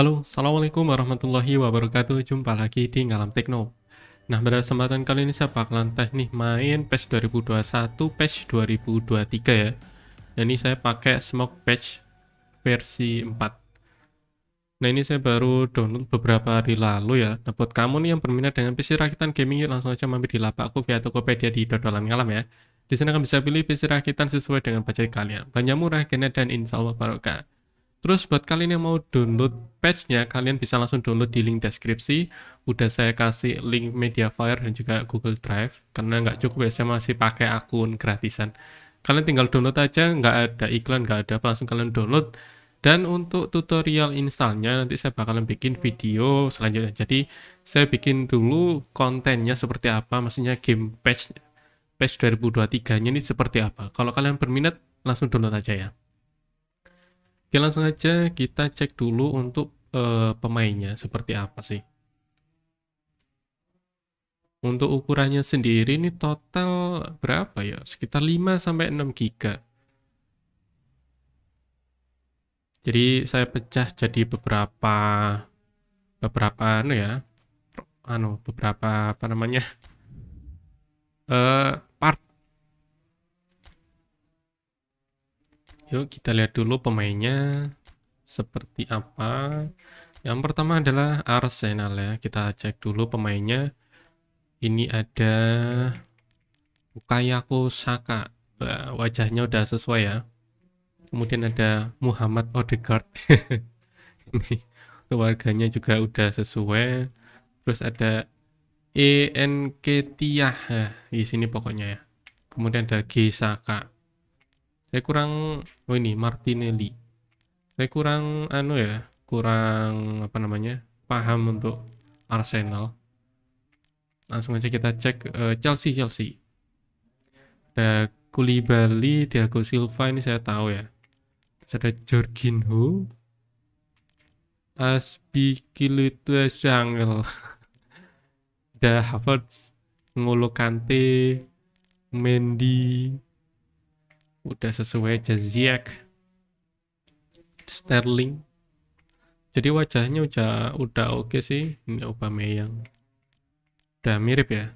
Halo, Assalamualaikum warahmatullahi wabarakatuh. Jumpa lagi di Ngalam Tekno. Nah, pada kesempatan kali ini saya bakalan teknik main PES 2021, PES 2023 ya. Dan ini saya pakai Smoke Patch versi 4. Nah, ini saya baru download beberapa hari lalu ya. Nah, buat kamu nih yang berminat dengan PC rakitan gaming, langsung aja mampir di lapakku via Tokopedia di Dodolan Ngalam ya. Di sana kamu bisa pilih PC rakitan sesuai dengan budget kalian. Banyak murah, kena dan insya Allah barokah. Terus buat kalian yang mau download patch-nya, kalian bisa langsung download di link deskripsi. Udah saya kasih link Mediafire dan juga Google Drive. Karena nggak cukup ya, saya masih pakai akun gratisan. Kalian tinggal download aja, nggak ada iklan, nggak ada langsung kalian download. Dan untuk tutorial installnya, nanti saya bakalan bikin video selanjutnya. Jadi, saya bikin dulu kontennya seperti apa, maksudnya game patch, patch 2023-nya ini seperti apa. Kalau kalian berminat, langsung download aja ya. Oke langsung aja kita cek dulu untuk uh, pemainnya seperti apa sih. Untuk ukurannya sendiri ini total berapa ya? Sekitar 5 sampai 6 giga. Jadi saya pecah jadi beberapa beberapa anu ya. Anu beberapa apa namanya? Uh, Yuk kita lihat dulu pemainnya seperti apa. Yang pertama adalah Arsenal ya. Kita cek dulu pemainnya. Ini ada Bukayako Saka. Wajahnya udah sesuai ya. Kemudian ada Muhammad Odegaard. Ini keluarganya juga udah sesuai. Terus ada ENK Tiah. Nah, di sini pokoknya ya. Kemudian ada G Saka saya kurang oh ini Martinelli. Saya kurang anu ya kurang apa namanya paham untuk Arsenal. Langsung aja kita cek uh, Chelsea Chelsea. Ada Koulibaly Thiago Silva ini saya tahu ya. Terus ada Jorginho. Aspilicueta Jungle ada Havertz Ngolo Kante Mendy udah sesuai Jaziak. Sterling. Jadi wajahnya udah udah oke okay sih ini Aubameyang udah mirip ya?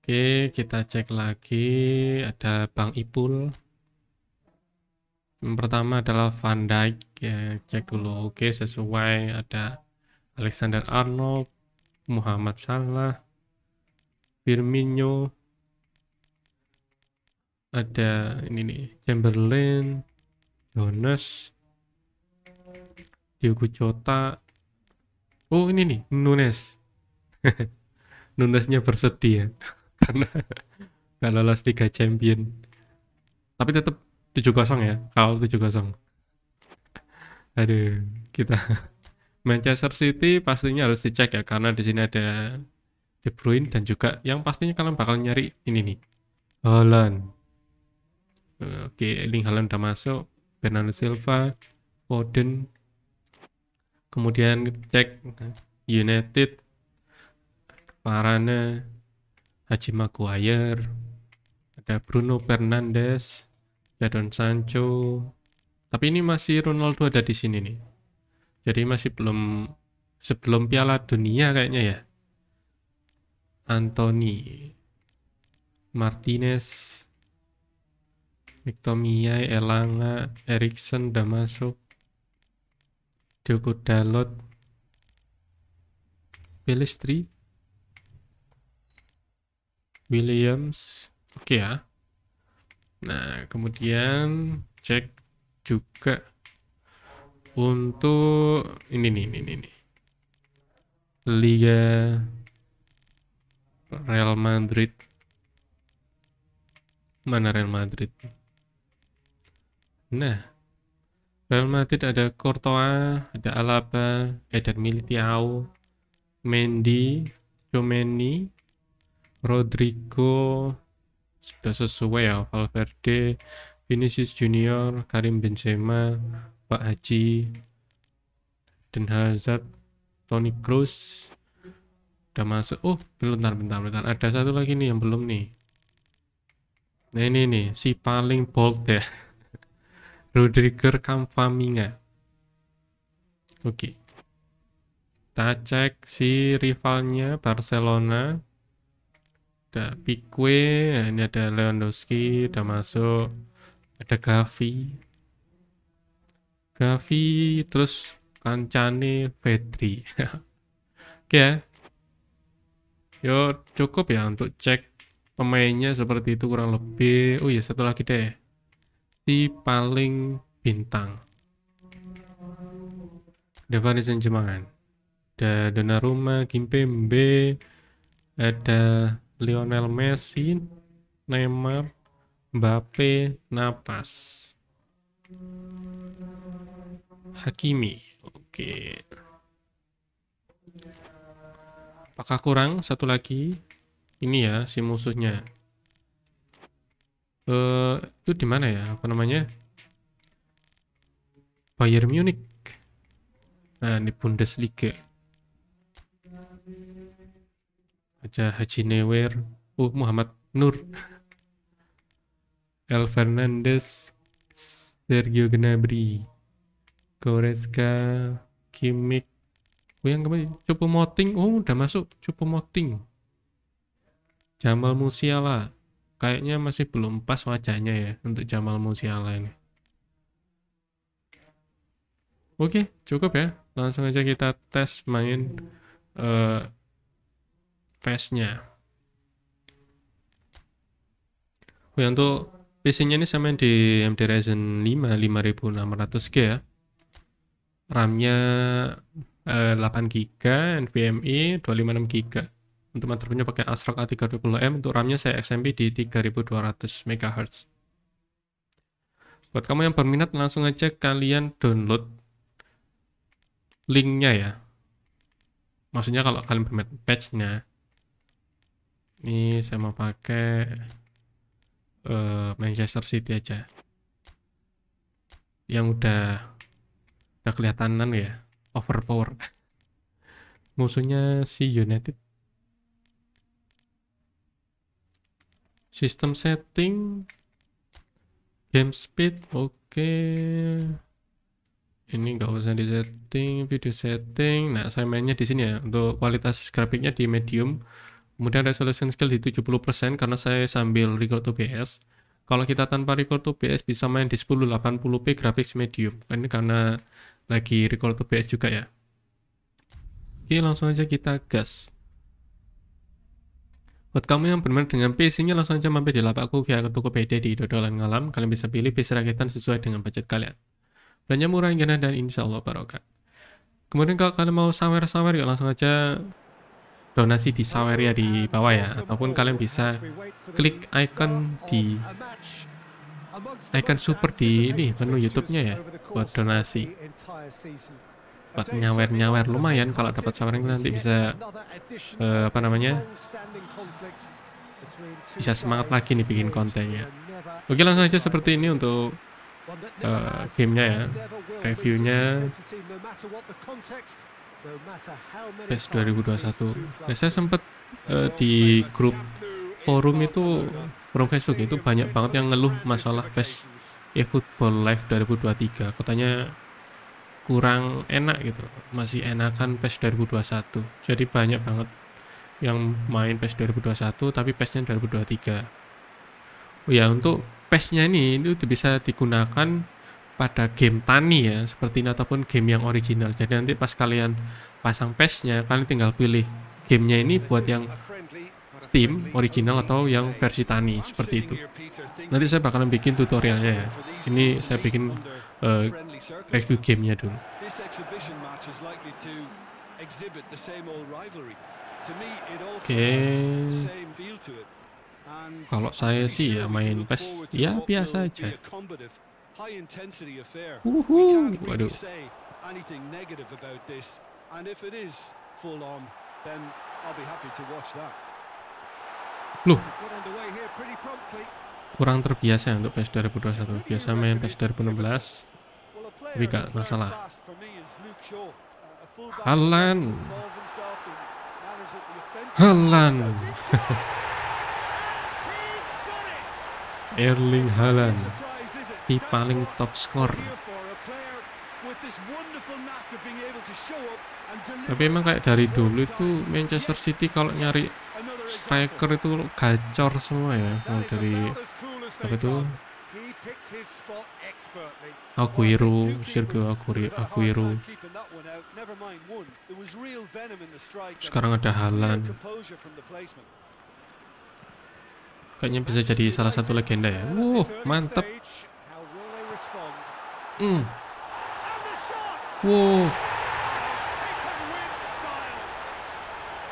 Oke kita cek lagi. Ada Bang Ipul. Yang pertama adalah Van Dijk. Ya cek dulu. Oke sesuai. Ada Alexander Arnold Muhammad Salah Firmino ada ini nih Chamberlain Jonas Diogo Jota. Oh ini nih Nunes. Nunesnya bersedia karena gak lolos Liga Champion. Tapi tetap 7-0 ya kalau 7-0 aduh kita Manchester City pastinya harus dicek ya karena di sini ada De Bruyne dan juga yang pastinya kalian bakal nyari ini nih Holland Oke, link Haaland udah masuk. Bernardo Silva, Foden. Kemudian cek United, Parana, Haji Maguire, ada Bruno Fernandes, Jadon Sancho. Tapi ini masih Ronaldo ada di sini nih. Jadi masih belum sebelum Piala Dunia kayaknya ya. Anthony Martinez McTominay, Elanga, Erikson udah masuk. Diogo Dalot. Pelistri. Williams. Oke okay ya. Nah, kemudian cek juga untuk ini nih, ini nih. Liga Real Madrid. Mana Real Madrid? Nah, Real Madrid ada Courtois, ada Alaba, Eder Militao, Mendy, Chomeni, Rodrigo, sudah sesuai ya, Valverde, Vinicius Junior, Karim Benzema, Pak Haji, Den Hazard, Toni Kroos, udah masuk. Oh, bentar, bentar, bentar. Ada satu lagi nih yang belum nih. Nah ini nih, si paling bold ya. Rodrigo Campaminga Oke. Kita cek si rivalnya Barcelona. Ada Pique, nah ini ada Lewandowski, udah masuk. Ada Gavi. Gavi, terus Kancane, Pedri. Oke ya. Yo, cukup ya untuk cek pemainnya seperti itu kurang lebih. Oh iya, satu lagi deh. Si paling bintang. Devani Senjemangan. Ada Donnarumma, Kimpembe, ada Lionel Messi, Neymar, Mbappe, Napas. Hakimi. Oke. Apakah kurang satu lagi? Ini ya si musuhnya. Uh, itu di mana ya? Apa namanya? Bayern Munich. Nah, di Bundesliga. Aja Haji Newer. Uh, Muhammad Nur. El Fernandez. Sergio Gnabry. Goretzka. Kimmich. Oh, yang kemarin Cupu Moting. Oh, udah masuk Cupu Moting. Jamal Musiala. Kayaknya masih belum pas wajahnya ya untuk Jamal Musiala ini. Oke, cukup ya. Langsung aja kita tes main uh, PES-nya. Oh, ya, untuk PC-nya ini sama di AMD Ryzen 5 5600G ya. RAM-nya uh, 8GB, NVMe 256GB. Untuk motherboardnya pakai ASRock A320M, untuk RAM-nya saya XMP di 3200 MHz. Buat kamu yang berminat langsung aja kalian download linknya ya. Maksudnya kalau kalian bermain patchnya. Ini saya mau pakai uh, Manchester City aja. Yang udah udah kelihatanan ya overpower. Musuhnya si United system setting game speed oke. Okay ini nggak usah di setting video setting. Nah saya mainnya di sini ya untuk kualitas grafiknya di medium. Kemudian resolution scale di 70% karena saya sambil record OBS kalau kita tanpa record OBS bisa main di 1080p grafik medium. Ini karena lagi record OBS juga ya. Oke langsung aja kita gas Buat kamu yang bermain dengan PC-nya langsung aja mampir di lapakku via Tokopedia di Dodolan Ngalam. Kalian bisa pilih PC rakitan sesuai dengan budget kalian. Belanja murah yang dan insya Allah barokah. Kemudian kalau kalian mau sawer-sawer ya langsung aja donasi di sawer ya di bawah ya. Ataupun kalian bisa klik icon di icon super di ini menu YouTube-nya ya buat donasi. Buat nyawer-nyawer lumayan kalau dapat saweran nanti bisa uh, apa namanya? Bisa semangat lagi nih bikin kontennya. Oke langsung aja seperti ini untuk uh, gamenya ya reviewnya PES 2021 nah, saya sempat uh, di grup forum itu forum Facebook itu banyak banget yang ngeluh masalah PES eFootball Live 2023 katanya kurang enak gitu. Masih enakan PES 2021 jadi banyak banget yang main PES 2021 tapi PES nya 2023 oh ya untuk PES-nya ini itu bisa digunakan pada game tani ya seperti ini ataupun game yang original. Jadi nanti pas kalian pasang PES-nya kalian tinggal pilih gamenya ini buat yang Steam original atau yang versi tani seperti itu. Nanti saya bakalan bikin tutorialnya ya. Ini saya bikin uh, review gamenya dulu oke okay. Kalau saya sih ya main PES ya biasa aja. Uhu, waduh. Loh. Kurang terbiasa untuk PES 2021. Biasa main PES 2016. Tapi gak masalah. Halan. Halan. Erling Haaland. di paling top skor Tapi emang kayak dari dulu itu Manchester City kalau nyari striker itu gacor semua ya. Kalau dari apa itu Aguero, Sergio Aguero, Aguero. Sekarang ada Halan. Kayaknya bisa jadi salah satu legenda ya. Wow, mantep. Hmm. Wow.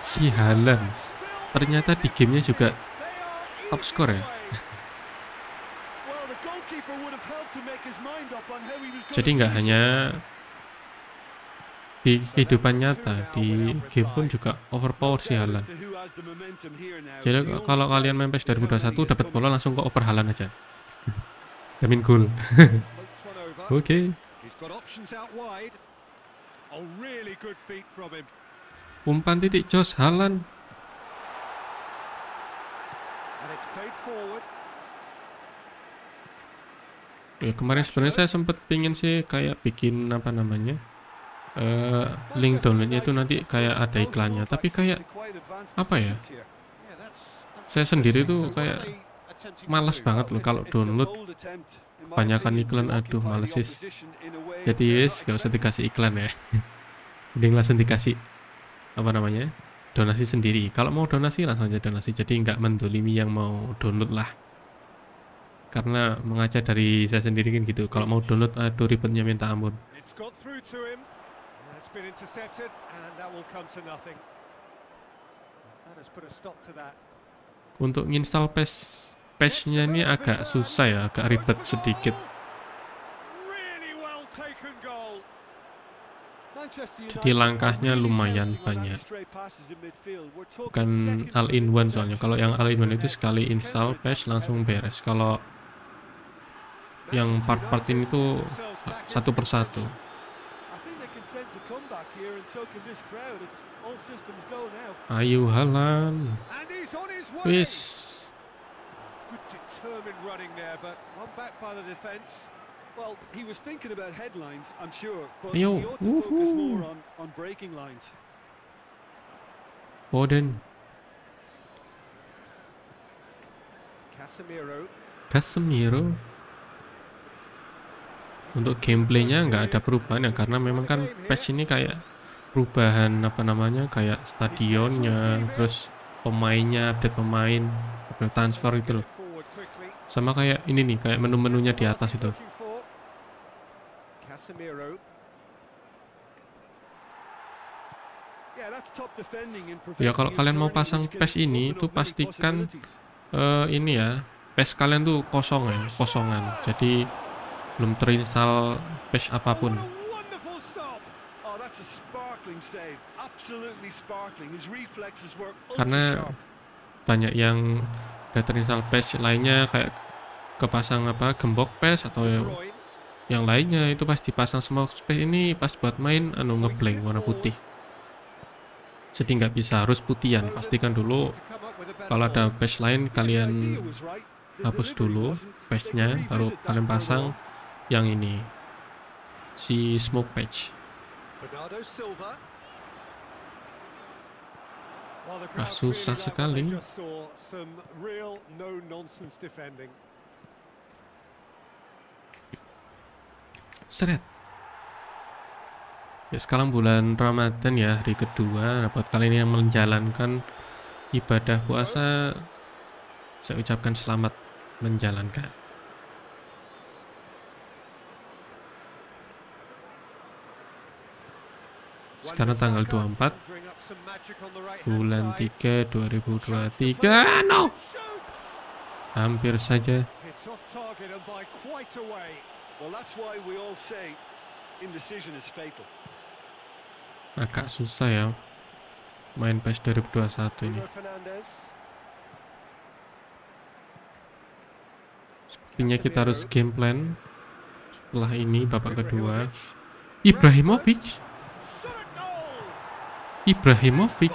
Si Halan. Ternyata di gamenya juga top score ya. Jadi nggak hanya di kehidupan nyata, di game pun juga overpower si Halan. Jadi kalau kalian main PES 2021 dapat bola langsung ke oper Halan aja. Jamin gol. Oke. Umpan titik Jos Halan. Ya kemarin sebenarnya saya sempat pingin sih kayak bikin apa namanya uh, link downloadnya itu nanti kayak ada iklannya, tapi kayak apa ya? Saya sendiri tuh kayak males banget loh kalau download banyakkan iklan, aduh males sih. Jadi yes, gak usah dikasih iklan ya. Mending langsung dikasih apa namanya donasi sendiri. Kalau mau donasi langsung aja donasi. Jadi nggak mendolimi yang mau download lah karena mengajar dari saya sendiri kan gitu. Kalau mau download aduh ribetnya minta ampun. Untuk install patch patchnya ini agak susah ya agak ribet sedikit. Jadi langkahnya lumayan banyak. bukan all in one soalnya. kalau yang all in one itu sekali install patch langsung beres. Kalau yang part-part ini tuh satu persatu. Ayo Halan. Wis. Ayo. Foden. Casemiro. Casemiro untuk gameplaynya nggak ada perubahan ya karena memang kan patch ini kayak perubahan apa namanya kayak stadionnya terus pemainnya update pemain update transfer itu loh. Sama kayak ini nih kayak menu-menunya di atas itu. Ya kalau kalian mau pasang patch ini itu pastikan uh, ini ya patch kalian tuh kosong ya kosongan. Jadi belum terinstall patch apa pun. Karena banyak yang udah terinstall patch lainnya kayak kepasang apa gembok patch atau yang lainnya. Itu pas dipasang semua patch ini pas buat main anu ngeblank warna putih. Jadi nggak bisa harus putihan. Pastikan dulu kalau ada patch lain kalian hapus dulu patchnya baru kalian pasang yang ini. Si smoke patch. Ah susah sekali. seret. Ya sekarang bulan Ramadan ya hari kedua. Nah, buat kalian yang menjalankan ibadah puasa. Saya ucapkan selamat menjalankan sekarang tanggal 24 bulan 3 2023 no! Hampir saja. Agak susah ya main PES 2021 ini. Sepertinya kita harus game plan setelah ini babak kedua. Ibrahimovic Ibrahimovic.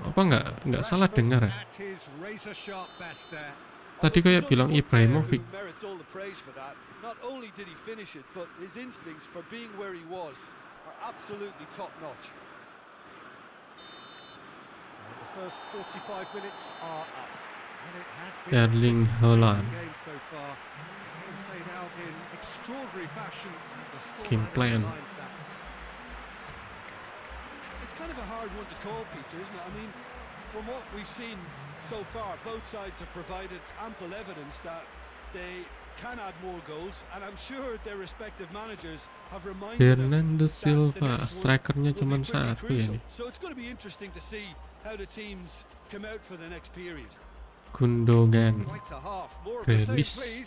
Apa nggak nggak salah dengar ya? Tadi kayak bilang Ibrahimovic. merits all the praise for that. Not only did he finish it, but his instincts for being where he was are absolutely top notch. And the first 45 minutes are up. And it has been Erling Haaland. Game so far. It's played out in extraordinary fashion. and the Game plan. It's kind of a hard one to call, Peter, isn't it? I mean, from what we've seen so far, both sides have provided ample evidence that they can add more goals, and I'm sure their respective managers have reminded Fernando Silva, strikernya will cuma be pretty satu ya nih. So it's going to be interesting to see how the teams come out for the next period. Gundogan. Quite a half. The same,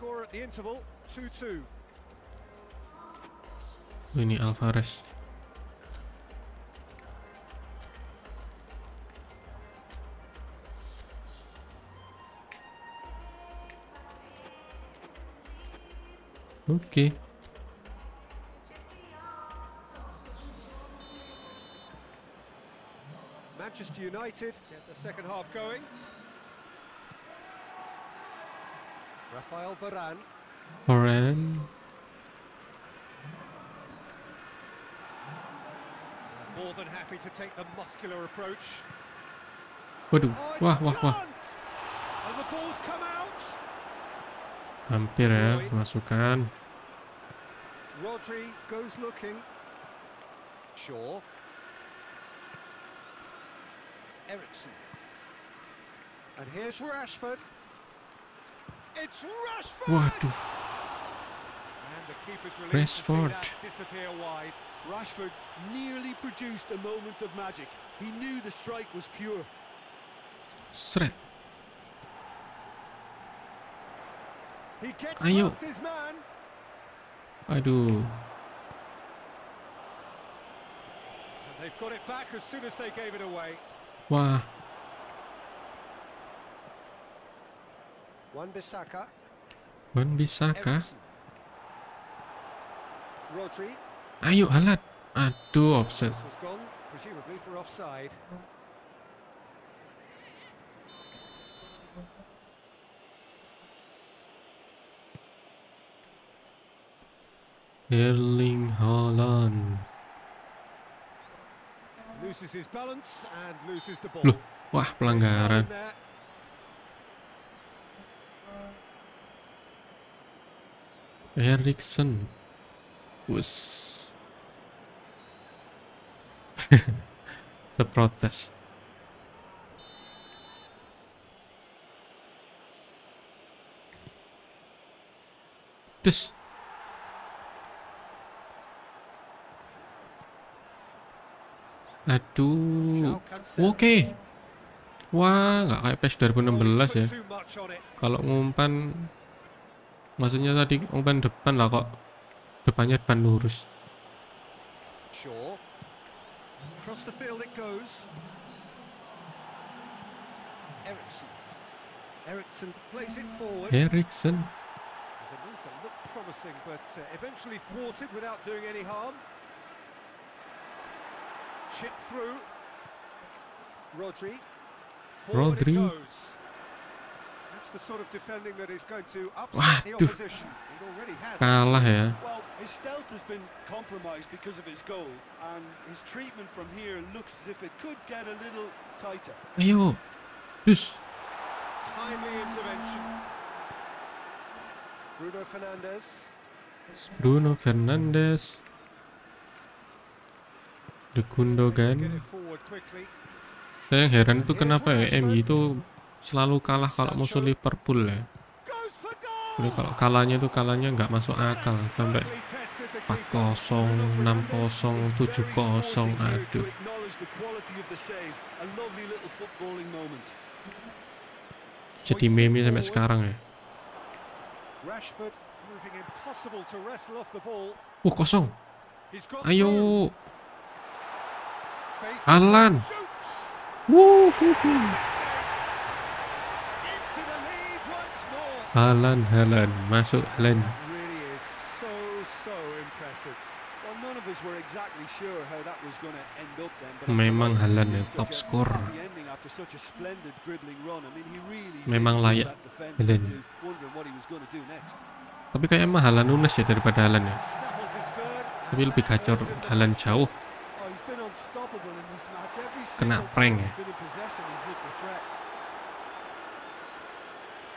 Grealish. Please. Score at the interval 2-2. Oh, Ini Alvarez. Oke, Manchester United get the second half going. Rafael Varane. More than happy to take the muscular approach. Waduh, wah wah wah. And the ball's come out. Hampir ya, kemasukan. Rodri goes looking. Shaw. Ericsson. And here's Rashford. It's Rashford! And the keeper's release to see Rashford. disappear wide. Rashford nearly produced a moment of magic. He knew the strike was pure. seret. He gets Ayo. past his man. Aduh, And they've got it back as soon as they gave it away. wah. One Bissaka. Wan. Rodri. Ayo alat. Aduh, offset. Erling Haaland. Loses his balance and loses the ball. Loh, wah pelanggaran. Erikson. Wus. Seprotes. Dus. Aduh. Oke. Wah, nggak kayak PES 2016 ya. Kalau ngumpan maksudnya tadi ngumpan depan lah kok depannya depan lurus. Shaw. Across the field it goes. Ericsson. Ericsson plays it forward. Erikson. There's a move that looked promising, but uh, eventually thwarted without doing any harm. Chip through. Rodri. Forward Rodri. it goes. Waduh. opposition. It already has. Kalah ya. Well, his stealth has been compromised because of his goal, and his treatment from here looks as if it could get a little tighter. Ayo. Dus. Timely intervention. Bruno Fernandes. Bruno Fernandes. Gundogan. forward quickly. Saya heran tuh kenapa ya MU itu selalu kalah kalau musuh Liverpool ya. Jadi kalau kalahnya tuh kalahnya nggak masuk akal sampai Certainly tested the keeper. 4-0, 6-0, 7-0, Very sporting here aduh. Jadi meme sampai sekarang ya. Wah kosong. He's got Ayo. through. Face up then. But I'm Memang see ya, top really Memang layak next. Tapi kayak emang Halan Nunes ya daripada Halan ya. Tapi lebih gacor Halan jauh. Oh, Kena prank ya.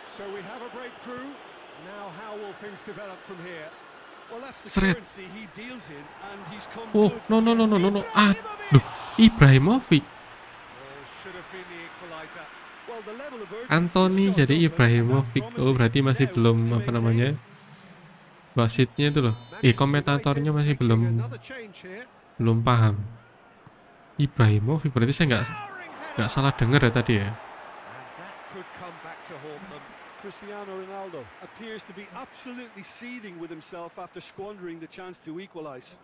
He's been in possession, he's looked a threat. So we have a breakthrough. Now how will things develop from here? Well, that's the Sret. currency he deals in, and he's come Oh, no no no no no no. Ah, Ibrahimovic! Anthony jadi Ibrahimovic. Oh, berarti masih belum apa namanya? Wasitnya itu loh. Eh, komentatornya masih belum belum paham. Ibrahimovic berarti saya nggak nggak salah dengar ya tadi ya. Cristiano Ronaldo appears to be absolutely seething with himself after squandering the chance to equalise.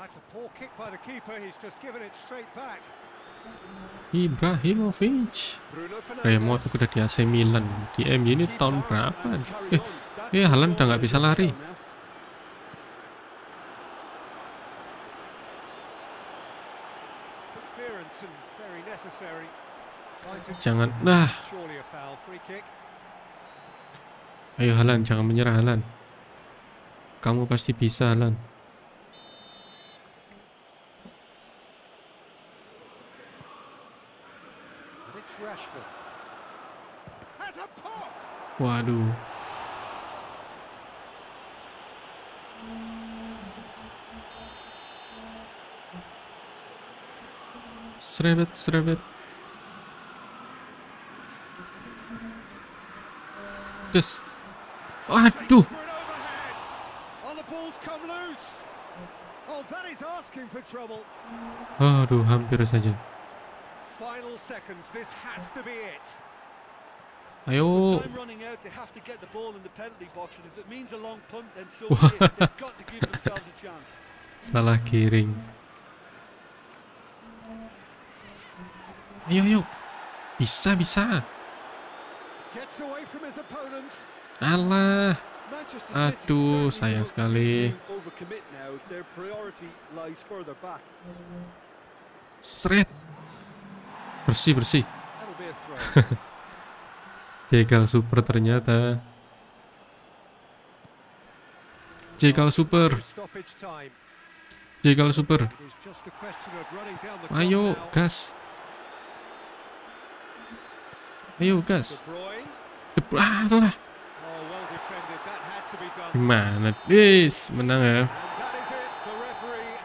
That's a poor kick by the keeper. He's just given it straight back. Ibrahimovic. Bruno Ibrahimovic udah di AC Milan. Di MU ini tahun berapa? Eh, eh, the Haaland udah nggak bisa lari. style now. Ayo Halan, jangan menyerah Halan. Kamu pasti bisa Halan. Waduh. Serebet, serebet. Yes. Aduh. For an overhead. The ball's come loose. That is asking for trouble. Aduh, hampir saja. Ayo. Salah kiring. Ayo, ayo. Bisa, bisa. Alah. Manchester Aduh, sayang sekali. Seret. Bersih, bersih. Jegal super ternyata. Jegal super. Jegal super. Ayo, gas. Ayo, gas. Bruyne. De- Ah, salah. Oh, well defended. That had to be done. Gimana? Yes, menang ya. And that is it.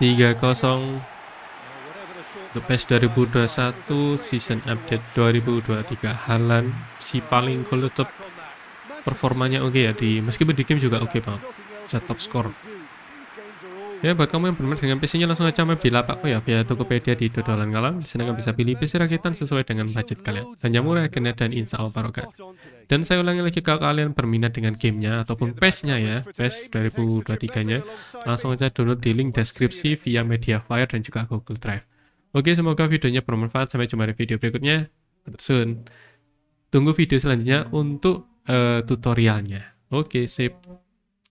The referee. 3-0 Well, whatever the a 2021 great season update watch. 2023 Halan si paling cool tetap performanya oke ya di meskipun di game juga oke that, banget. really top score. Ya buat kamu yang benar dengan PC-nya langsung aja mampir di lapak ya via Tokopedia di Dodolan Ngalam. Di sana kamu bisa pilih PC rakitan sesuai dengan budget kalian. Hanya murah, kena dan insya Allah barokah. Dan saya ulangi lagi kalau kalian berminat dengan gamenya ataupun PES-nya ya, PES 2023-nya, langsung aja download di link deskripsi via Mediafire dan juga Google Drive. Oke, semoga videonya bermanfaat. Sampai jumpa di video berikutnya. Soon. Tunggu video selanjutnya untuk eh, tutorialnya. Oke, sip.